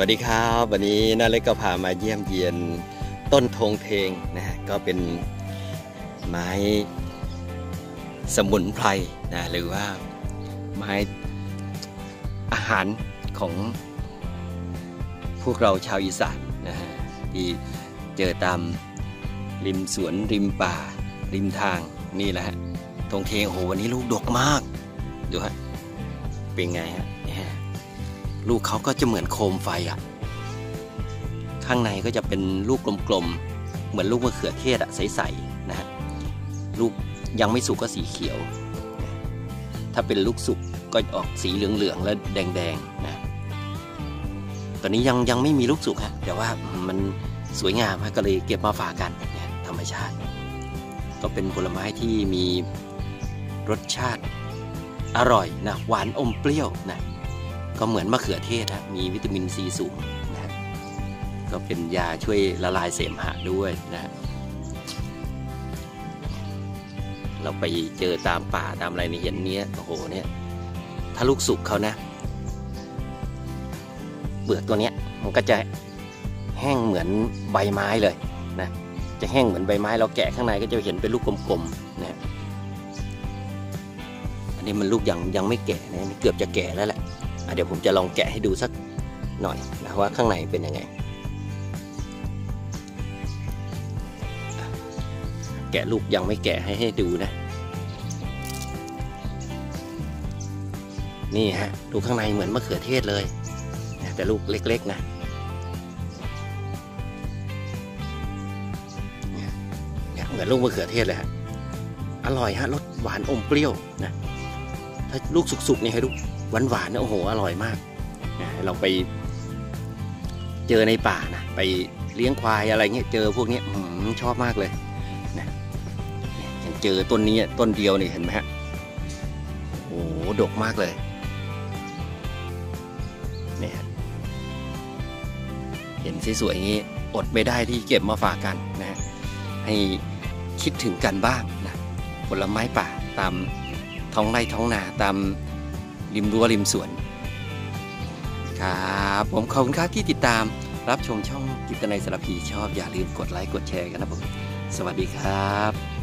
วัสดีครับ วันนี้น้าเล็กก็พามาเยี่ยมเยียนต้นธงเทงนะฮะก็เป็นไม้สมุนไพรนะหรือว่าไม้อาหารของพวกเราชาวอีสานนะฮะที่เจอตามริมสวนริมป่า ริมทางนี่แหละฮะธงเทงโอ้โหวันนี้ลูกดกมาก ดูฮะเป็นไงฮะ ลูกเขาก็จะเหมือนโคมไฟอะ ข้างในก็จะเป็นลูกกลมๆ เหมือนลูกมะเขือเทศอะใสๆนะฮะ ลูกยังไม่สุกก็สีเขียว ถ้าเป็นลูกสุกก็ออกสีเหลืองๆ และแดงๆ นะ ตอนนี้ยังยังไม่มีลูกสุกฮะ แต่ว่ามันสวยงามฮะก็เลยเก็บมาฝากกันเนี่ยธรรมชาติ ก็เป็นผลไม้ที่มีรสชาติอร่อยนะหวานอมเปรี้ยวนะ ก็เหมือนมะเขือเทศนะมีวิตามินซีสูงนะก็เป็นยาช่วยละลายเสมหะด้วยนะเราไปเจอตามป่าตามอะไรนี่เห็นเนี้ยโอ้โหเนี่ยถ้าลูกสุกเขานะเปลือกตัวเนี้ยมันก็จะแห้งเหมือนใบไม้เลยนะจะแห้งเหมือนใบไม้เราแกะข้างในก็จะเห็นเป็นลูกกลมๆนะอันนี้มันลูกยังยังไม่แก่นะเกือบจะแก่แล้วแหละ เดี๋ยวผมจะลองแกะให้ดูสักหน่อยนะว่าข้างในเป็นยังไง แกะลูกยังไม่แกะให้ให้ดูนะ นี่ฮะดูข้างในเหมือนมะเขือเทศเลย แต่ลูกเล็กๆนะเนี่ยเนี่ยเหมือนลูกมะเขือเทศเลยฮะ อร่อยฮะรสหวานอมเปรี้ยวนะ ถ้าลูกสุกๆนี่ให้ลูก หวานหวานๆนะโอ้โหอร่อยมากนะเราไปเจอในป่านะไปเลี้ยงควายอะไรเงี้ยเจอพวกนี้อืชอบมากเลยนะอย่างเจอต้นนี้ต้นเดียวนี่เห็นไหมฮะโอ้โหดกมากเลยเนี่ยเห็นสวยๆอย่างนี้อดไม่ได้ที่เก็บมาฝากกันนะฮะให้คิดถึงกันบ้างนะผลไม้ป่าตามท้องไร่ท้องนาตาม ริมรั้วริมสวนครับผมขอบคุณครับที่ติดตามรับชมช่องกิตนายสารพีชอบอย่าลืมกดไลค์กดแชร์กันนะผม สวัสดีครับ